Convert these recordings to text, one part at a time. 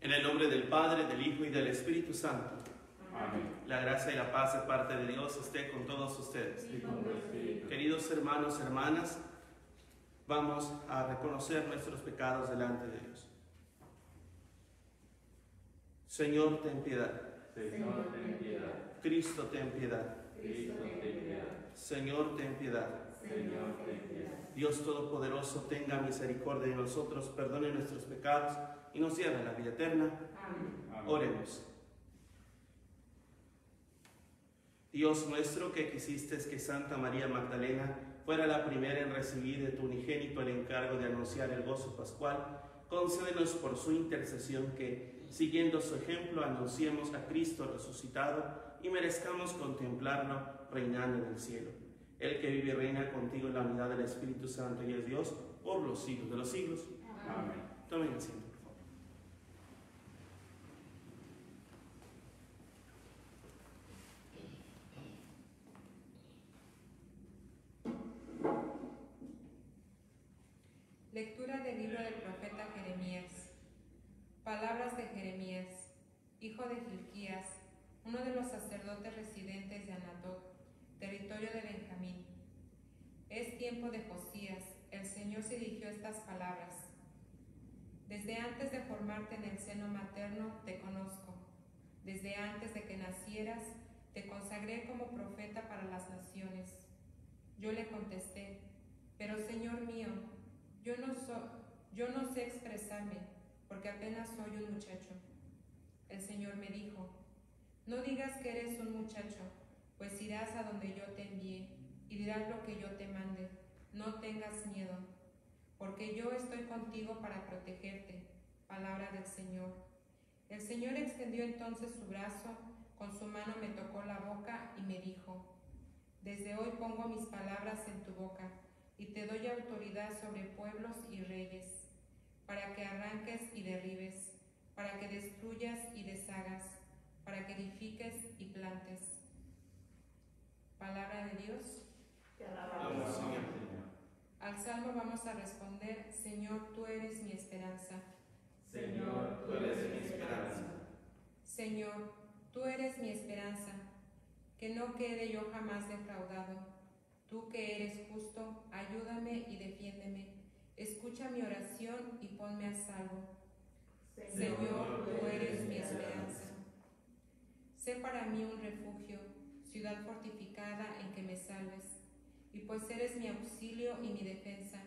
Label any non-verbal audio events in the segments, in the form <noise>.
En el nombre del Padre, del Hijo y del Espíritu Santo. Amén. La gracia y la paz de parte de Dios esté con todos ustedes. Con. Queridos hermanos, hermanas, vamos a reconocer nuestros pecados delante de Dios. Señor, ten piedad. Señor, ten piedad. Cristo, ten piedad. Cristo, ten piedad. Señor, ten piedad. Señor, ten piedad. Dios Todopoderoso, tenga misericordia de nosotros, perdone nuestros pecados y nos lleve a la vida eterna. Amén. Oremos. Dios nuestro, que quisiste que Santa María Magdalena fuera la primera en recibir de tu unigénito el encargo de anunciar el gozo pascual, concédenos por su intercesión que, siguiendo su ejemplo, anunciemos a Cristo resucitado y merezcamos contemplarlo reinando en el cielo. El que vive y reina contigo en la unidad del Espíritu Santo y es Dios por los siglos de los siglos. Amén. Tomen asiento, por favor. Lectura del libro del profeta Jeremías. Palabras de Jeremías, hijo de Gilquías, uno de los sacerdotes residentes de Anatot, territorio de Benjamín. Es tiempo de Josías, el Señor se dirigió estas palabras. Desde antes de formarte en el seno materno te conozco. Desde antes de que nacieras te consagré como profeta para las naciones. Yo le contesté, pero Señor mío, yo no, so- yo no sé expresarme, porque apenas soy un muchacho. El Señor me dijo, no digas que eres un muchacho, pues irás a donde yo te envíe y dirás lo que yo te mande. No tengas miedo, porque yo estoy contigo para protegerte. Palabra del Señor. El Señor extendió entonces su brazo, con su mano me tocó la boca y me dijo, desde hoy pongo mis palabras en tu boca y te doy autoridad sobre pueblos y reyes, para que arranques y derribes, para que destruyas y deshagas, para que edifiques y plantes. Palabra de Dios. Al salmo vamos a responder, Señor, tú eres mi esperanza. Señor, tú eres mi esperanza. Señor, tú eres mi esperanza, que no quede yo jamás defraudado. Tú que eres justo, ayúdame y defiéndeme. Escucha mi oración y ponme a salvo. Señor, tú eres mi esperanza. Sé para mí un refugio, ciudad fortificada en que me salves. Y pues eres mi auxilio y mi defensa,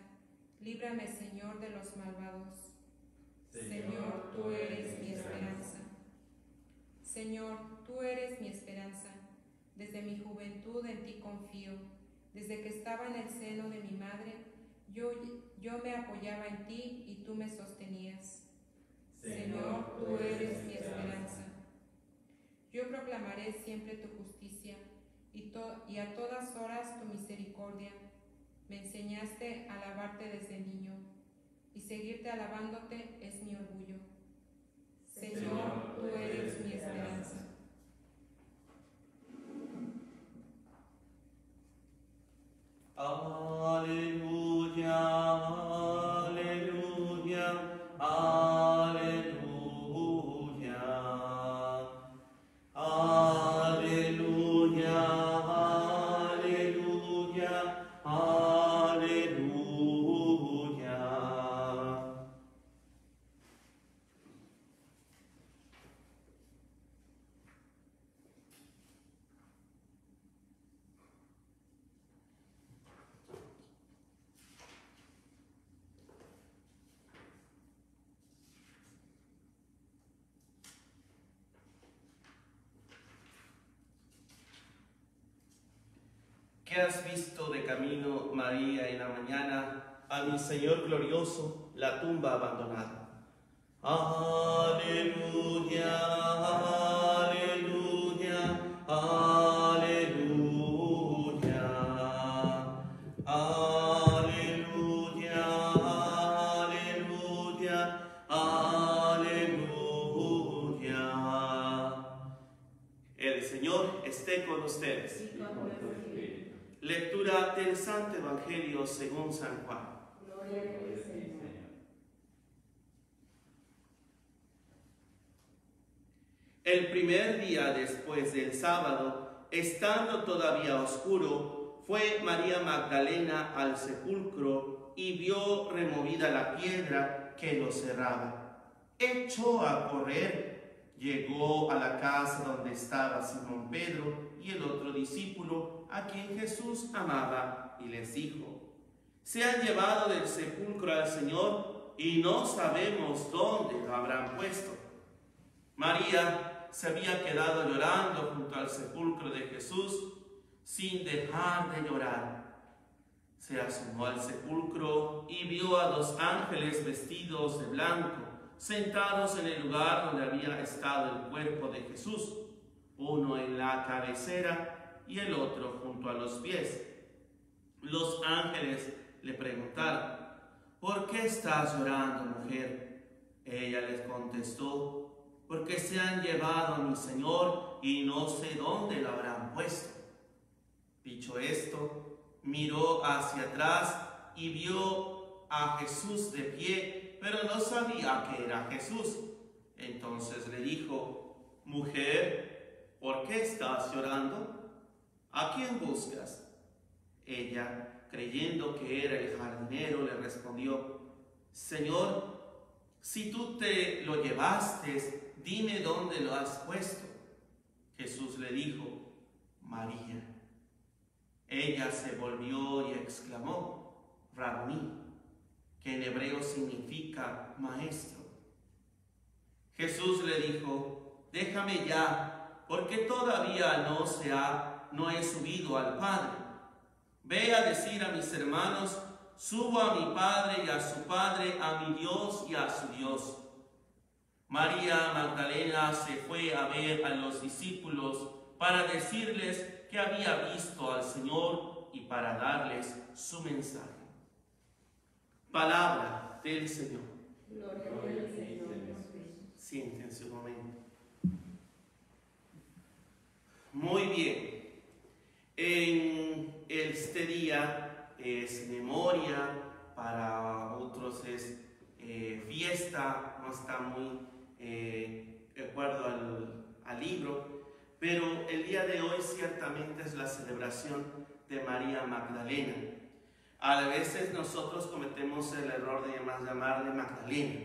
líbrame, Señor, de los malvados. Señor, tú eres mi esperanza. Señor, tú eres mi esperanza. Desde mi juventud en ti confío. Desde que estaba en el seno de mi madre, yo, yo me apoyaba en ti y tú me sostenías. Señor, tú eres mi esperanza. Yo proclamaré siempre tu justicia y, to- a todas horas tu misericordia. Me enseñaste a alabarte desde niño y seguirte alabándote es mi orgullo. Señor, tú eres mi esperanza. Aleluya, a mi Señor glorioso, la tumba abandonada? Aleluya, Lectura del Santo Evangelio según San Juan. Gloria a ti, Señor. El primer día después del sábado, estando todavía oscuro, fue María Magdalena al sepulcro y vio removida la piedra que lo cerraba. Echó a correr, llegó a la casa donde estaba Simón Pedro y el otro discípulo a quien Jesús amaba y les dijo, se han llevado del sepulcro al Señor y no sabemos dónde lo habrán puesto. María se había quedado llorando junto al sepulcro de Jesús sin dejar de llorar. Se asomó al sepulcro y vio a dos ángeles vestidos de blanco, sentados en el lugar donde había estado el cuerpo de Jesús, uno en la cabecera y el otro junto a los pies. Los ángeles le preguntaron, ¿por qué estás llorando, mujer? Ella les contestó, porque se han llevado a mi Señor y no sé dónde lo habrán puesto. Dicho esto, miró hacia atrás y vio a Jesús de pie, pero no sabía que era Jesús. Entonces le dijo, mujer, ¿por qué estás llorando? ¿A quién buscas? Ella, creyendo que era el jardinero, le respondió, Señor, si tú te lo llevaste, dime dónde lo has puesto. Jesús le dijo, María. Ella se volvió y exclamó, Rabí, que en hebreo significa maestro. Jesús le dijo, déjame ya, porque todavía no se ha, no he subido al Padre. Ve a decir a mis hermanos, subo a mi Padre y a su Padre, a mi Dios y a su Dios. María Magdalena se fue a ver a los discípulos para decirles que había visto al Señor y para darles su mensaje. Palabra del Señor. Gloria a ti, Señor. Siéntense un momento. Muy bien. En este día es memoria, para otros es eh, fiesta, no está muy eh, de acuerdo al, al libro, pero el día de hoy ciertamente es la celebración de María Magdalena. A veces nosotros cometemos el error de llamarle Magdalena,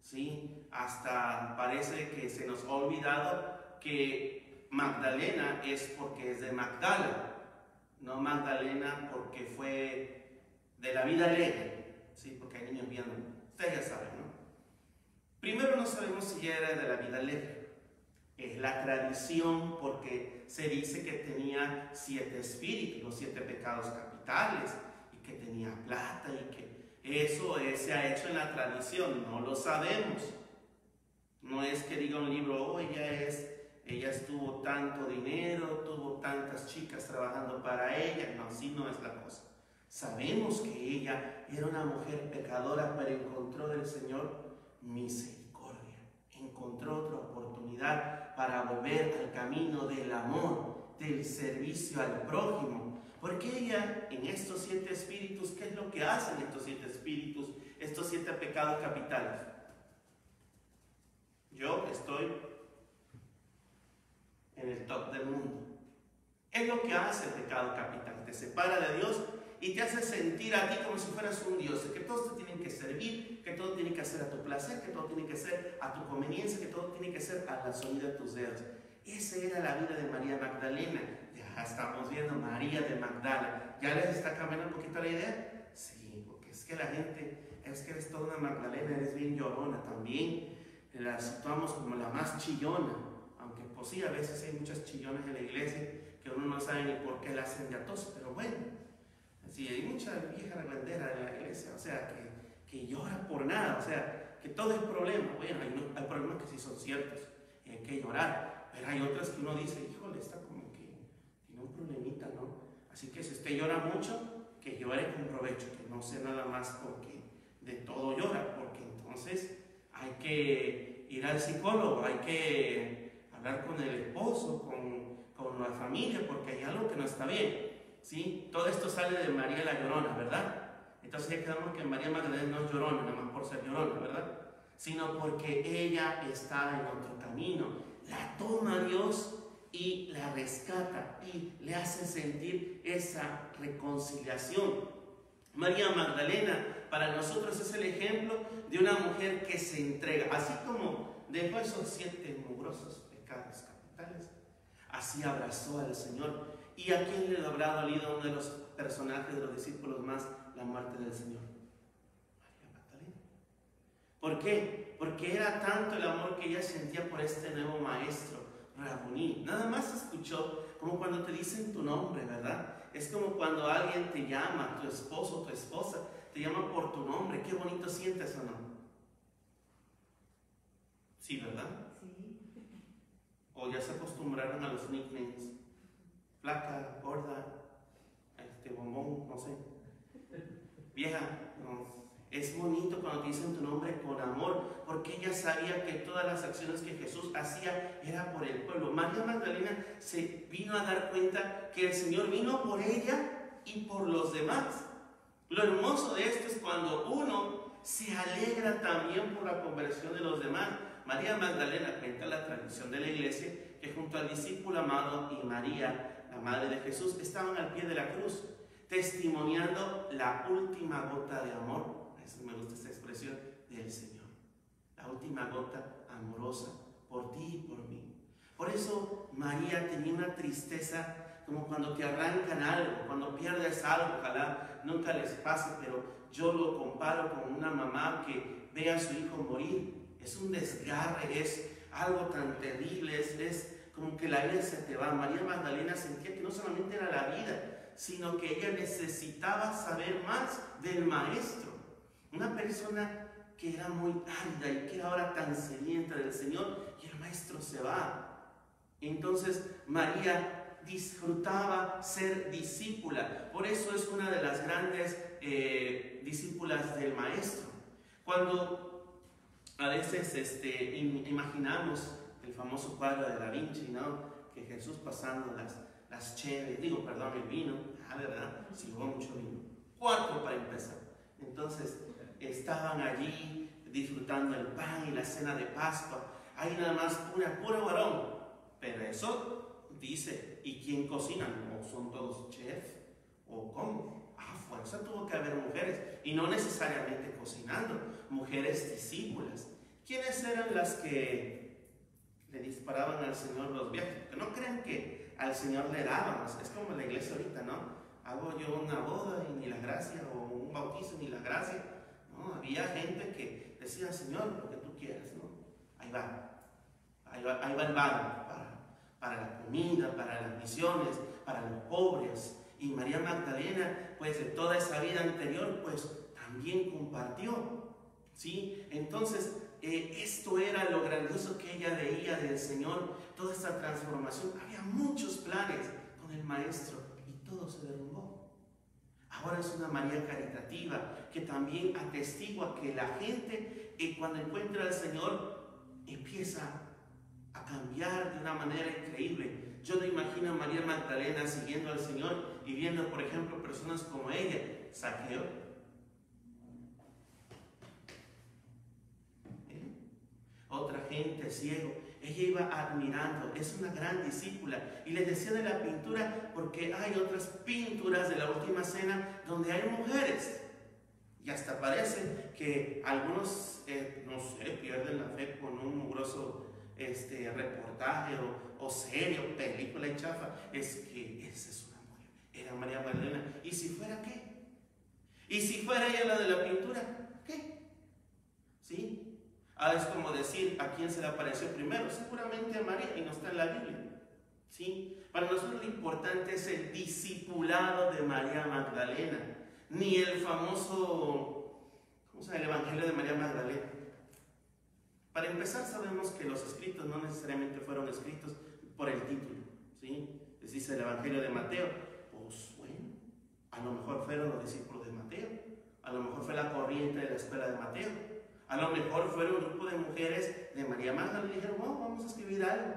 ¿sí? Hasta parece que se nos ha olvidado que Magdalena es porque es de Magdala, no Magdalena porque fue de la vida alegre, ¿sí? Porque hay niños viendo, ustedes ya saben, ¿no? Primero no sabemos si era de la vida alegre. Es la tradición porque se dice que tenía siete espíritus, los siete pecados capitales, y que tenía plata, y que eso se ha hecho en la tradición, no lo sabemos. No es que diga un libro, oh, ella es, ella estuvo tanto dinero, tuvo tantas chicas trabajando para ella. No, así no es la cosa. Sabemos que ella era una mujer pecadora, pero encontró del Señor misericordia. Encontró otra oportunidad para volver al camino del amor, del servicio al prójimo. Porque ella, en estos siete espíritus, ¿qué es lo que hacen estos siete espíritus, estos siete pecados capitales? Yo estoy en el top del mundo. Es lo que hace el pecado capital. Te separa de Dios y te hace sentir a ti como si fueras un Dios, que todos te tienen que servir, que todo tiene que hacer a tu placer, que todo tiene que ser a tu conveniencia, que todo tiene que ser a la sonido de tus dedos. Esa era la vida de María Magdalena. Ya estamos viendo María de Magdala. ¿Ya les está cambiando un poquito la idea? Sí, porque es que la gente, es que eres toda una Magdalena, eres bien llorona también. La situamos como la más chillona, pues sí, a veces hay muchas chillonas en la iglesia que uno no sabe ni por qué la hacen de tos, pero bueno, Sí, hay mucha vieja bandera en la iglesia, o sea, que, que llora por nada, o sea, que todo es problema. Bueno, hay, hay, problemas que sí son ciertos y hay que llorar, pero hay otras que uno dice, híjole, está como que tiene un problemita, ¿no? Así que si usted llora mucho, que llore con provecho, que no sea nada más porque de todo llora, porque entonces hay que ir al psicólogo, hay que con el esposo, con, con la familia, porque hay algo que no está bien. ¿sí? Todo esto sale de María la Llorona, ¿verdad? Entonces ya quedamos que María Magdalena no es llorona, nada más por ser llorona, ¿verdad? Sino porque ella está en otro camino. la toma Dios y la rescata y le hace sentir esa reconciliación. María Magdalena para nosotros es el ejemplo de una mujer que se entrega, así como dejó esos siete mugrosos pecados capitales, así abrazó al Señor. ¿Y a quién le habrá dolido uno de los personajes de los discípulos más la muerte del Señor? María Magdalena. ¿Por qué? Porque era tanto el amor que ella sentía por este nuevo maestro, Rabuní. Nada más escuchó como cuando te dicen tu nombre, ¿verdad? Es como cuando alguien te llama, tu esposo, tu esposa, te llama por tu nombre. Qué bonito sientes o no. Sí, ¿verdad? O ya se acostumbraron a los nicknames. Flaca, gorda, este bombón, no sé. Vieja. Es bonito cuando te dicen tu nombre con amor, porque ella sabía que todas las acciones que Jesús hacía era por el pueblo. María Magdalena se vino a dar cuenta que el Señor vino por ella y por los demás. Lo hermoso de esto es cuando uno se alegra también por la conversión de los demás. María Magdalena cuenta la tradición de la iglesia que junto al discípulo amado y María, la madre de Jesús, estaban al pie de la cruz, testimoniando la última gota de amor eso me gusta esta expresión del Señor. La última gota amorosa por ti y por mí. Por eso María tenía una tristeza como cuando te arrancan algo, cuando pierdes algo, ojalá nunca les pase, pero yo lo comparo con una mamá que ve a su hijo morir. Es un desgarre, es algo tan terrible, es, como que la vida se te va. María Magdalena sentía que no solamente era la vida, sino que ella necesitaba saber más del Maestro. Una persona que era muy árida y que era ahora tan sedienta del Señor y el maestro se va. Entonces María disfrutaba ser discípula. Por eso es una de las grandes eh, discípulas del maestro. Cuando a veces este, imaginamos el famoso cuadro de Da Vinci, ¿no? Que Jesús pasando las, las cheves, digo, perdón, el vino, ah, ¿verdad? Si hubo mucho vino. Cuatro para empezar. Entonces, estaban allí disfrutando el pan y la cena de Pascua. Hay nada más una pura varón. Pero eso dice, ¿y quién cocina? ¿O son todos chefs? ¿O cómo? Ah, fuerza tuvo que haber mujeres. Y no necesariamente cocinando, mujeres discípulas. ¿Quiénes eran las que le disparaban al Señor los viajes? Porque no creen que al Señor le dábamos. Es como la iglesia ahorita, ¿no? Hago yo una boda y ni la gracia, o un bautizo ni la gracia había gente que decía, Señor, lo que tú quieras, ¿no? Ahí va. Ahí va, ahí va el barro para, para la comida, para las misiones, para los pobres. Y María Magdalena, pues de toda esa vida anterior, pues también compartió. ¿Sí? Entonces, eh, esto era lo grandioso que ella veía del Señor, toda esta transformación. Había muchos planes con el Maestro y todo se derrumbó. Ahora es una María caritativa que también atestigua que la gente eh, cuando encuentra al Señor empieza a cambiar de una manera increíble. Yo no imagino a María Magdalena siguiendo al Señor y viendo, por ejemplo, personas como ella, Saqueo. ¿Eh? Ciego ella iba admirando, es una gran discípula. Y les decía de la pintura porque hay otras pinturas de la última cena donde hay mujeres. Y hasta parece que algunos, eh, no sé, pierden la fe con un mugroso este, reportaje o, o serio, película y chafa. Es que esa es una mujer. Era María Magdalena. ¿Y si fuera qué? ¿Y si fuera ella la de la pintura? ¿Qué? ¿Sí? Ah, es como decir a quién se le apareció primero, seguramente a María y no está en la Biblia. ¿Sí? Para nosotros lo importante es el discipulado de María Magdalena, ni el famoso, ¿cómo se llama? El Evangelio de María Magdalena. Para empezar, sabemos que los escritos no necesariamente fueron escritos por el título. ¿sí? Les dice el Evangelio de Mateo. Pues bueno, a lo mejor fueron los discípulos de Mateo, a lo mejor fue la corriente de la escuela de Mateo, a lo mejor fueron un grupo de mujeres de María Magdalena y dijeron, vamos a escribir algo,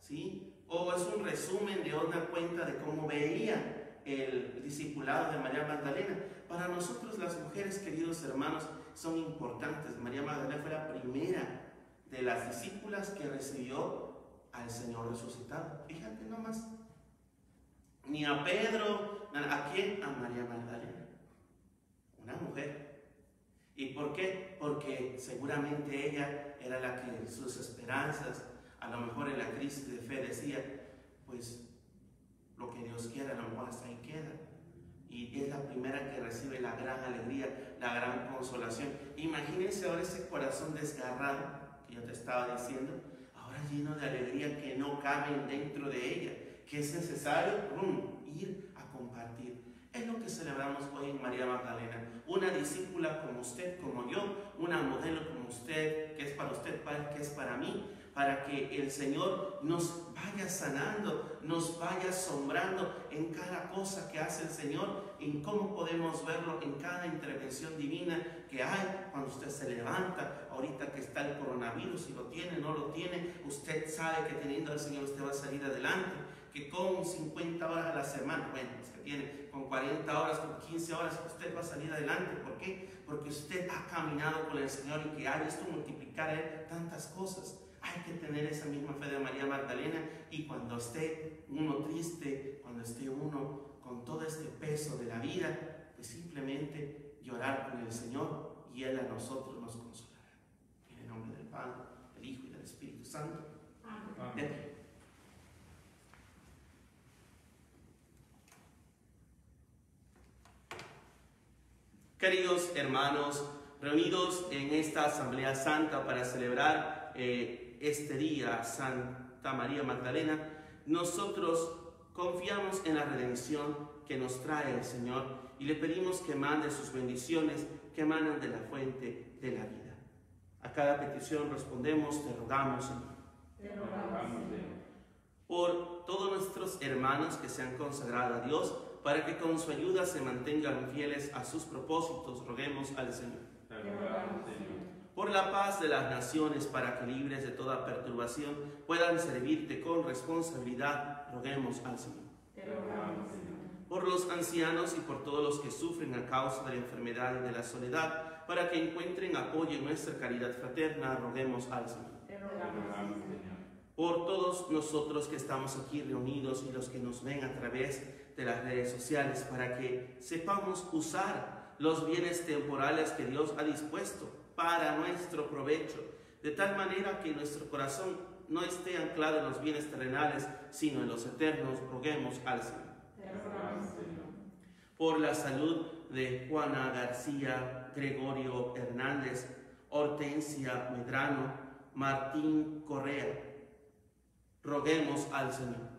¿sí? O es un resumen de una cuenta de cómo veía el discipulado de María Magdalena. Para nosotros las mujeres, queridos hermanos, son importantes. María Magdalena fue la primera de las discípulas que recibió al Señor resucitado. Fíjate nomás. Ni a Pedro, ¿a quién? A María Magdalena. Una mujer. ¿Y por qué? Porque seguramente ella era la que sus esperanzas, a lo mejor en la crisis de fe decía, pues lo que Dios quiera, a lo mejor hasta ahí queda. Y es la primera que recibe la gran alegría, la gran consolación. Imagínense ahora ese corazón desgarrado que yo te estaba diciendo, ahora lleno de alegría que no cabe dentro de ella, que es necesario ir a compartir. Es lo que celebramos hoy en María Magdalena. Una discípula como usted, como yo, una modelo como usted, que es para usted, que es para mí, para que el Señor nos vaya sanando, nos vaya asombrando en cada cosa que hace el Señor, en cómo podemos verlo en cada intervención divina que hay cuando usted se levanta, ahorita que está el coronavirus, si lo tiene, no lo tiene, usted sabe que teniendo al Señor usted va a salir adelante, que con 50 horas a la semana, bueno, es que tiene con 40 horas, con 15 horas, usted va a salir adelante. ¿Por qué? Porque usted ha caminado con el Señor y que ha visto multiplicar tantas cosas. Hay que tener esa misma fe de María Magdalena y cuando esté uno triste, cuando esté uno con todo este peso de la vida, pues simplemente llorar con el Señor y Él a nosotros nos consolará. En el nombre del Padre, del Hijo y del Espíritu Santo. Amén. Queridos hermanos, reunidos en esta Asamblea Santa para celebrar eh, este día, Santa María Magdalena, nosotros confiamos en la redención que nos trae el Señor y le pedimos que mande sus bendiciones que emanan de la fuente de la vida. A cada petición respondemos, te rogamos, Señor. Te rogamos, Señor. Por todos nuestros hermanos que se han consagrado a Dios, para que con su ayuda se mantengan fieles a sus propósitos, roguemos al Señor. Por la paz de las naciones, para que libres de toda perturbación puedan servirte con responsabilidad, roguemos al Señor. Por los ancianos y por todos los que sufren a causa de la enfermedad y de la soledad, para que encuentren apoyo en nuestra caridad fraterna, roguemos al Señor. Por todos nosotros que estamos aquí reunidos y los que nos ven a través de las redes sociales, para que sepamos usar los bienes temporales que Dios ha dispuesto para nuestro provecho, de tal manera que nuestro corazón no esté anclado en los bienes terrenales, sino en los eternos, roguemos al Señor. Por la salud de Juana García, Gregorio Hernández, Hortensia Medrano, Martín Correa, roguemos al Señor.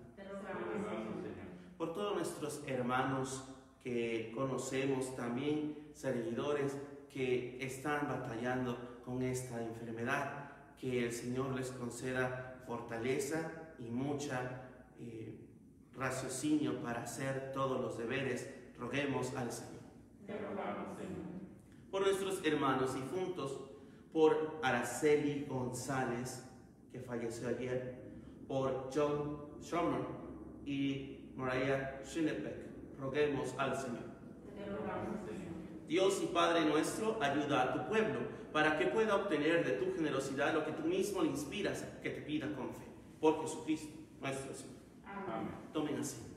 Por todos nuestros hermanos que conocemos también, servidores, que están batallando con esta enfermedad. Que el Señor les conceda fortaleza y mucha eh, raciocinio para hacer todos los deberes. Roguemos al Señor. Por nuestros hermanos difuntos, por Araceli González, que falleció ayer, por John Schomer y Mariah Schneebeck. Roguemos al Señor. Dios y Padre nuestro, ayuda a tu pueblo para que pueda obtener de tu generosidad lo que tú mismo le inspiras que te pida con fe. Por Jesucristo, nuestro Señor. Amén. Tomen asiento.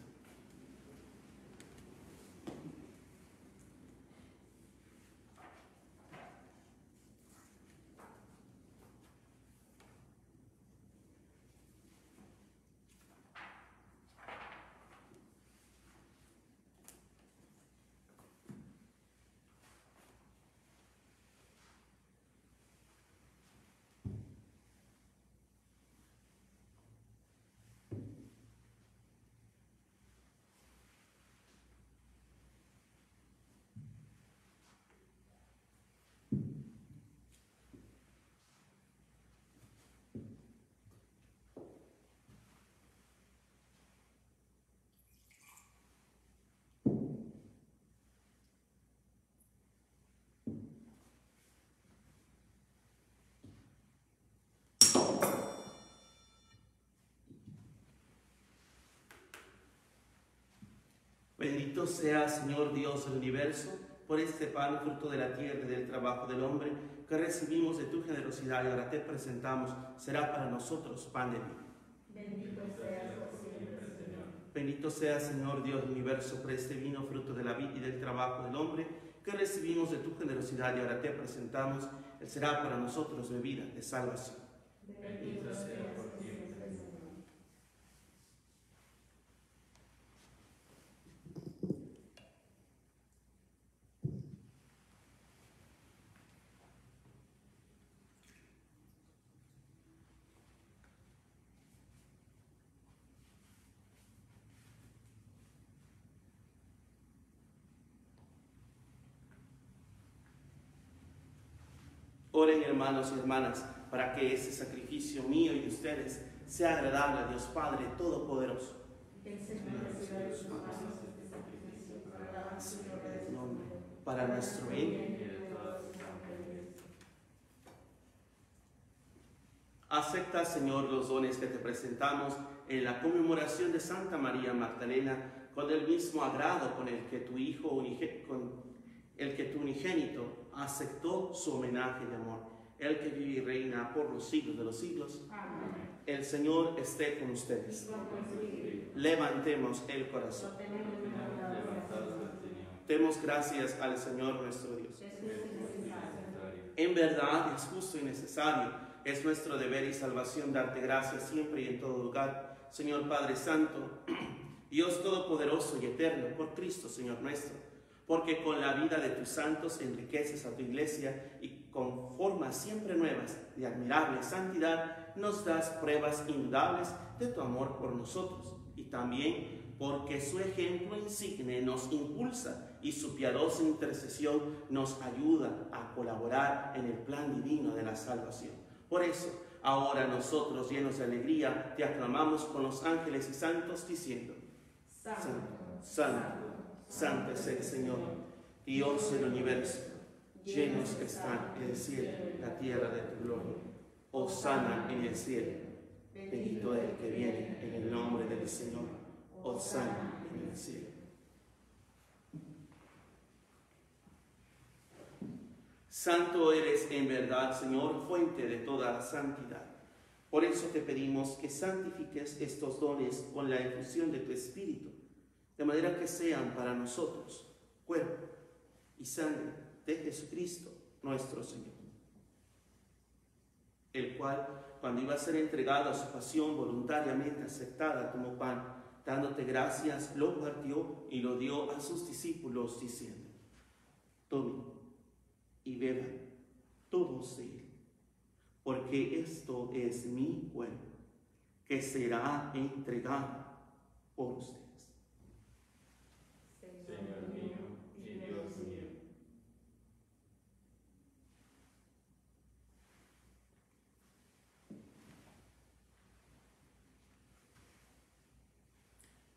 Bendito sea, Señor Dios del universo, por este pan, fruto de la tierra y del trabajo del hombre, que recibimos de tu generosidad y ahora te presentamos, será para nosotros pan de vida. Bendito sea, Señor. Bendito sea, Señor Dios del universo, por este vino, fruto de la vida y del trabajo del hombre, que recibimos de tu generosidad y ahora te presentamos, Él será para nosotros bebida de salvación. Oren hermanos y hermanas para que ese sacrificio mío y de ustedes sea agradable a Dios Padre Todopoderoso. El Señor reciba de sus manos este sacrificio para alabanza su nombre. Para nuestro bien. Acepta, Señor, los dones que te presentamos en la conmemoración de Santa María Magdalena con el mismo agrado con el que tu Hijo con el que tu unigénito aceptó su homenaje de amor, el que vive y reina por los siglos de los siglos. Amén. El Señor esté con ustedes. Levantemos el corazón. Demos gracias al Señor nuestro Dios. En verdad es justo y necesario, es nuestro deber y salvación darte gracias siempre y en todo lugar. Señor Padre Santo, <clears throat> Dios Todopoderoso y Eterno, por Cristo, Señor nuestro, porque con la vida de tus santos enriqueces a tu iglesia y con formas siempre nuevas de admirable santidad nos das pruebas indudables de tu amor por nosotros y también porque su ejemplo insigne nos impulsa y su piadosa intercesión nos ayuda a colaborar en el plan divino de la salvación. Por eso, ahora nosotros, llenos de alegría, te aclamamos con los ángeles y santos diciendo, Santo, Santo, Santo es el Señor, Dios del universo, llenos están el cielo la tierra de tu gloria. Osana en el cielo, bendito el que viene en el nombre del Señor. Osana en el cielo. Santo eres en verdad, Señor, fuente de toda santidad. Por eso te pedimos que santifiques estos dones con la efusión de tu Espíritu, de manera que sean para nosotros cuerpo y sangre de Jesucristo, nuestro Señor, el cual, cuando iba a ser entregado a su pasión voluntariamente aceptada como pan, dándote gracias, lo partió y lo dio a sus discípulos, diciendo, tomen y beban todos de él, porque esto es mi cuerpo, que será entregado por ustedes. Señor mío y Dios mío.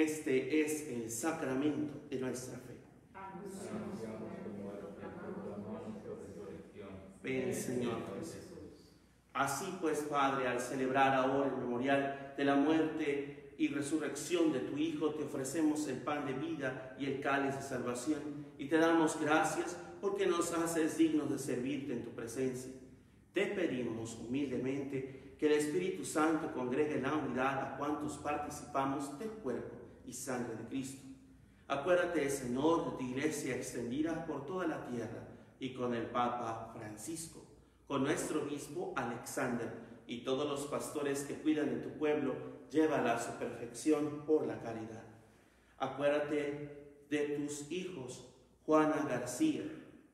Este es el sacramento de nuestra fe. Ven, Señor. Así pues, Padre, al celebrar ahora el memorial de la muerte y resurrección de tu Hijo, te ofrecemos el pan de vida y el cáliz de salvación y te damos gracias porque nos haces dignos de servirte en tu presencia. Te pedimos humildemente que el Espíritu Santo congregue la unidad a cuantos participamos del cuerpo y sangre de Cristo. Acuérdate, Señor, de tu iglesia extendida por toda la tierra y con el Papa Francisco, con nuestro obispo Alexander y todos los pastores que cuidan de tu pueblo, llévala a su perfección por la caridad. Acuérdate de tus hijos, Juana García,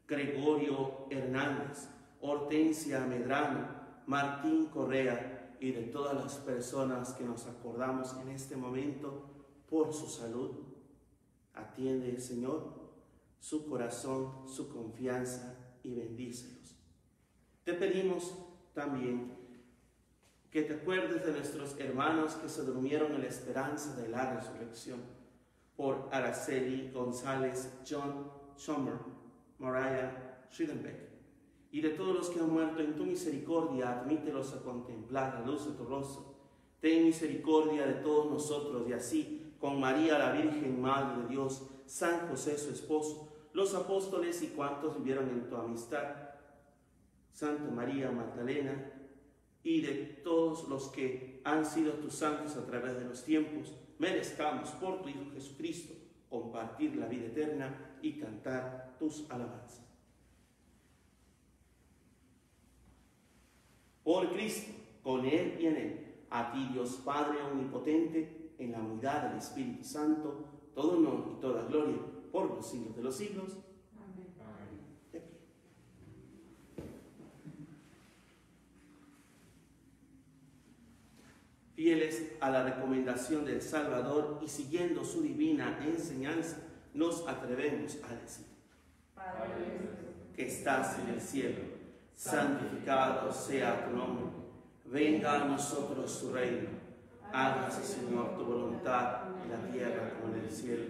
Gregorio Hernández, Hortensia Medrano, Martín Correa y de todas las personas que nos acordamos en este momento por su salud. Atiende, Señor, su corazón, su confianza y bendícelos. Te pedimos también que te acuerdes de nuestros hermanos que se durmieron en la esperanza de la resurrección, por Araceli González, John Schomer, Mariah Schillenbeck, y de todos los que han muerto en tu misericordia, admítelos a contemplar la luz de tu rostro. Ten misericordia de todos nosotros y así, con María la Virgen, Madre de Dios, San José su esposo, los apóstoles y cuantos vivieron en tu amistad, Santa María Magdalena, y de todos los que han sido tus santos a través de los tiempos, merezcamos por tu Hijo Jesucristo compartir la vida eterna y cantar tus alabanzas. Por Cristo, con Él y en Él, a ti Dios Padre Omnipotente, en la unidad del Espíritu Santo, todo honor y toda gloria por los siglos de los siglos. Fieles a la recomendación del Salvador y siguiendo su divina enseñanza, nos atrevemos a decir, Padre que estás en el cielo, santificado sea tu nombre, venga a nosotros tu reino, hágase Señor tu voluntad en la tierra como en el cielo.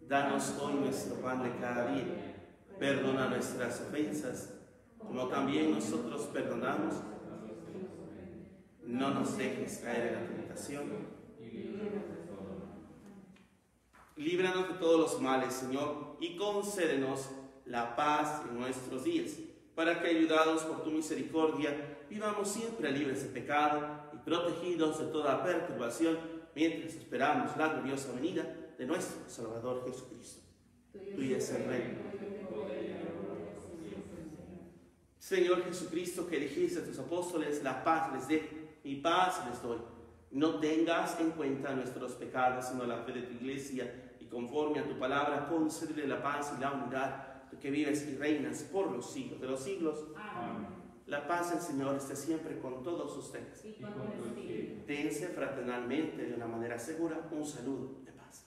Danos hoy nuestro pan de cada día, perdona nuestras ofensas, como también nosotros perdonamos. No nos dejes caer en la tentación. Líbranos de todos los males, Señor, y concédenos la paz en nuestros días, para que, ayudados por tu misericordia, vivamos siempre libres de pecado protegidos de toda perturbación, mientras esperamos la gloriosa venida de nuestro Salvador Jesucristo. Tuyo es el reino. Señor Jesucristo, que dijiste a tus apóstoles, la paz les dejo, mi paz les doy. No tengas en cuenta nuestros pecados, sino la fe de tu iglesia, y conforme a tu palabra, concédele la paz y la unidad, que vives y reinas por los siglos de los siglos. Amén. La paz del Señor esté siempre con todos ustedes. Dense fraternalmente de una manera segura un saludo de paz.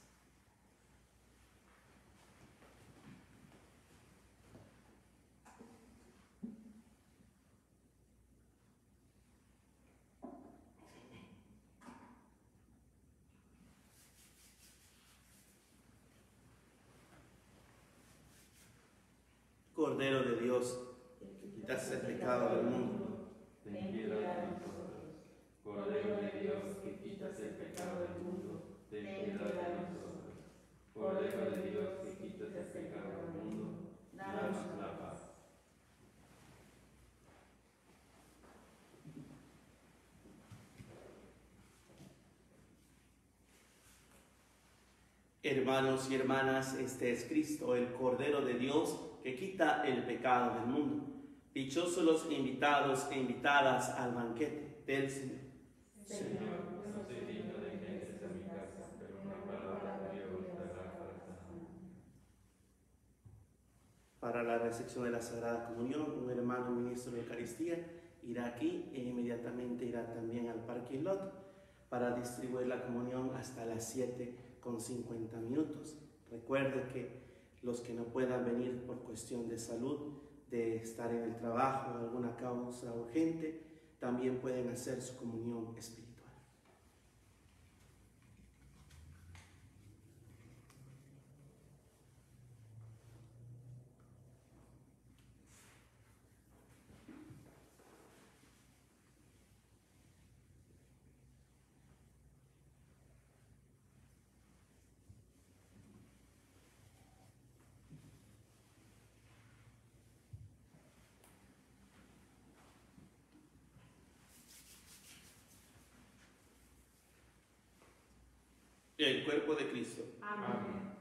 Cordero de Dios, que quitas el pecado del mundo. Ten piedad de nosotros. Cordero de Dios, que quitas el pecado del mundo, ten piedad de nosotros. Cordero de Dios, que quitas el pecado del mundo, danos la paz. Hermanos y hermanas, este es Cristo, el Cordero de Dios, que quita el pecado del mundo. Dichosos los invitados e invitadas al banquete del Señor. Señor, no soy digno de que entres a mi casa, pero una palabra para. Para la recepción de la Sagrada Comunión, un hermano ministro de Eucaristía irá aquí e inmediatamente irá también al Parque Lot para distribuir la comunión hasta las 7 con 50 minutos. Recuerde que los que no puedan venir por cuestión de salud, de estar en el trabajo alguna causa urgente, también pueden hacer su comunión espiritual. El cuerpo de Cristo. Amén.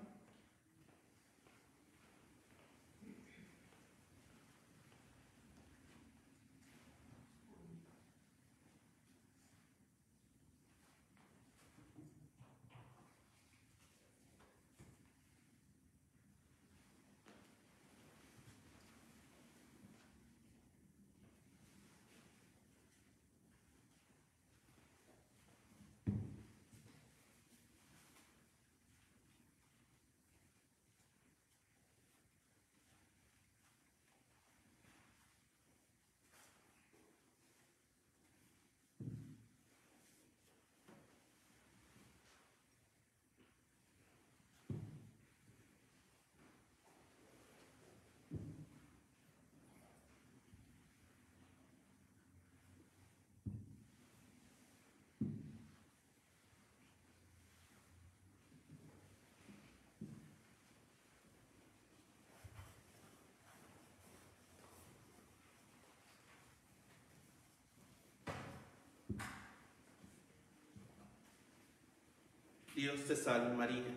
Dios te salve María,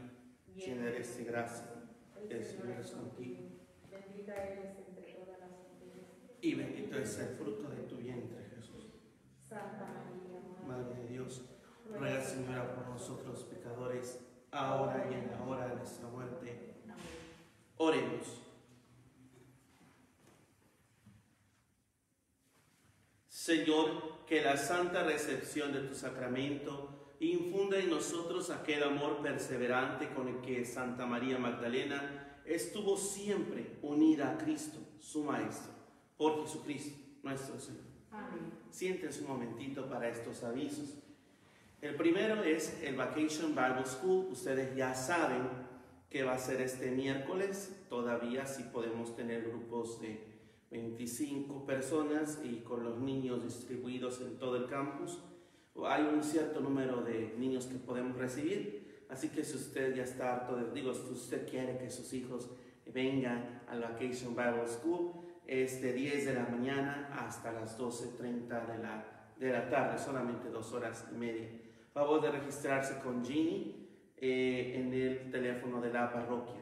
llena eres de gracia, el Señor es contigo. Bendita eres entre todas las mujeres. Y bendito es el fruto de tu vientre, Jesús. Santa María, Madre de Dios, ruega Señora por nosotros pecadores, ahora y en la hora de nuestra muerte. Amén. Oremos. Señor, que la santa recepción de tu sacramento infunda en nosotros aquel amor perseverante con el que Santa María Magdalena estuvo siempre unida a Cristo, su Maestro, por Jesucristo, nuestro Señor. Amén. Siéntense un momentito para estos avisos. El primero es el Vacation Bible School. Ustedes ya saben que va a ser este miércoles. Todavía sí podemos tener grupos de 25 personas y con los niños distribuidos en todo el campus. Hay un cierto número de niños que podemos recibir. Así que si usted ya está harto de, digo, si usted quiere que sus hijos vengan al Vacation Bible School, es de 10 de la mañana hasta las 12.30 de la, de la tarde, solamente dos horas y media. Favor de registrarse con Ginny eh, en el teléfono de la parroquia.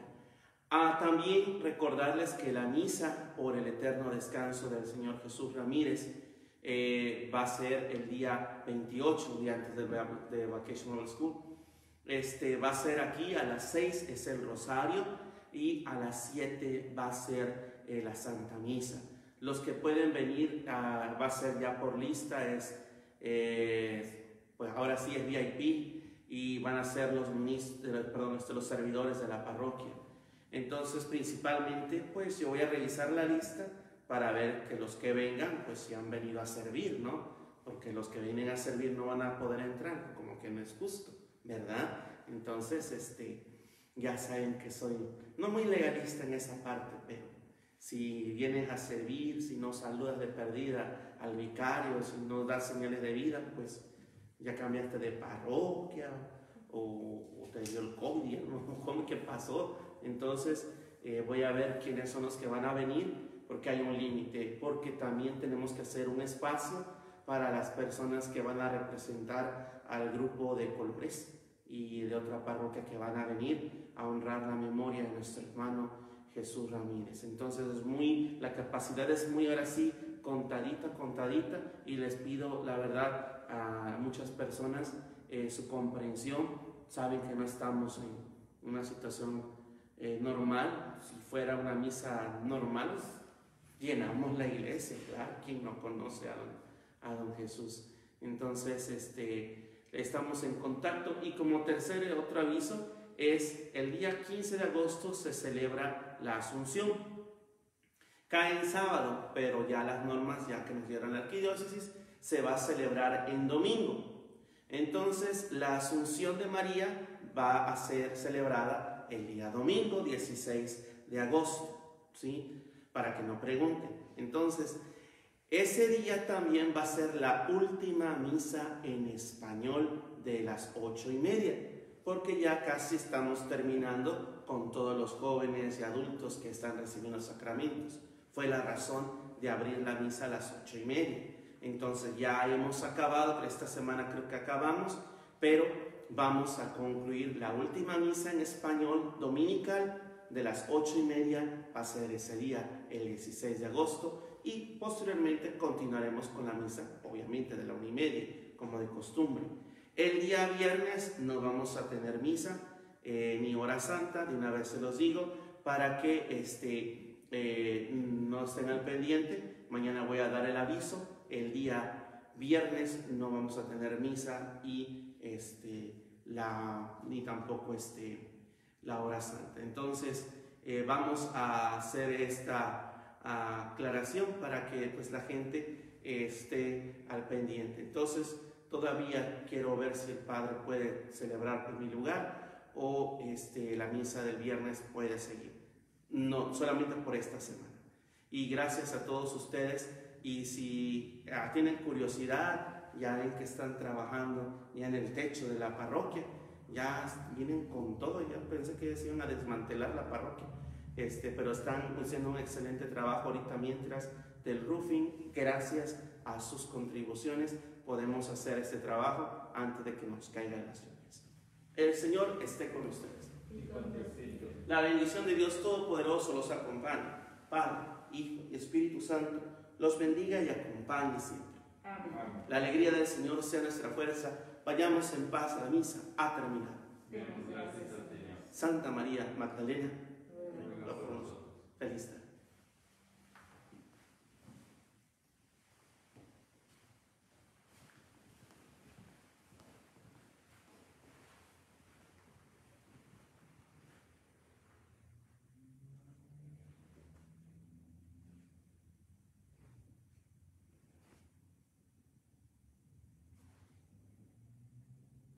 Ah, también recordarles que la misa por el eterno descanso del Señor Jesús Ramírez eh, va a ser el día 28, el día antes de Vacation Bible School. Este, va a ser aquí a las 6 es el rosario y a las 7 va a ser eh, la Santa Misa. Los que pueden venir ah, va a ser ya por lista, es, eh, pues ahora sí es VIP y van a ser los, ministros, perdón, este, los servidores de la parroquia. Entonces, principalmente, pues yo voy a revisar la lista para ver que los que vengan, pues si han venido a servir, ¿no? Porque los que vienen a servir no van a poder entrar, como que no es justo, ¿verdad? Entonces, este, ya saben que soy no muy legalista en esa parte, pero si vienes a servir, si no saludas de perdida al vicario, si no das señales de vida, pues ya cambiaste de parroquia o, o te dio el COVID, ¿no? <laughs> ¿Cómo que pasó? Entonces eh, voy a ver quiénes son los que van a venir, porque hay un límite, porque también tenemos que hacer un espacio para las personas que van a representar al grupo de Colbres y de otra parroquia que van a venir a honrar la memoria de nuestro hermano Jesús Ramírez. Entonces es muy, la capacidad es muy ahora sí contadita, contadita y les pido la verdad a muchas personas eh, su comprensión. Saben que no estamos en una situación eh, normal. Si fuera una misa normal, llenamos la iglesia, claro. ¿Quién no conoce a don, a don Jesús? Entonces, este, estamos en contacto y como tercer otro aviso es el día 15 de agosto se celebra la Asunción. Cae en sábado, pero ya las normas ya que nos dieron la arquidiócesis se va a celebrar en domingo. Entonces, la Asunción de María va a ser celebrada el día domingo 16 de agosto, ¿sí? Para que no pregunten. Entonces, ese día también va a ser la última misa en español de las ocho y media, porque ya casi estamos terminando con todos los jóvenes y adultos que están recibiendo sacramentos. Fue la razón de abrir la misa a las ocho y media. Entonces ya hemos acabado, esta semana creo que acabamos, pero vamos a concluir la última misa en español dominical de las ocho y media, ser ese día, el 16 de agosto, y posteriormente continuaremos con la misa, obviamente de la una y media, como de costumbre. El día viernes no vamos a tener misa eh, ni hora santa, de una vez se los digo, para que este, eh, no estén al pendiente. Mañana voy a dar el aviso. El día viernes no vamos a tener misa y este, la, ni tampoco este, la hora santa. Entonces, eh, vamos a hacer esta aclaración para que pues, la gente esté al pendiente. Entonces, todavía quiero ver si el Padre puede celebrar en mi lugar o este, la misa del viernes puede seguir. No, solamente por esta semana. Y gracias a todos ustedes. Y si ah, tienen curiosidad, ya ven que están trabajando ya en el techo de la parroquia, ya vienen con todo, ya pensé que ellos iban a desmantelar la parroquia, este, pero están haciendo un excelente trabajo ahorita mientras del roofing, gracias a sus contribuciones podemos hacer este trabajo antes de que nos caigan las lluvias. El Señor esté con ustedes. La bendición de Dios Todopoderoso los acompañe. Padre, Hijo y Espíritu Santo, los bendiga y acompañe siempre. Amén. La alegría del Señor sea nuestra fuerza Vayamos en paz a la misa. Ha terminado. Santa María Magdalena, por. Feliz tarde.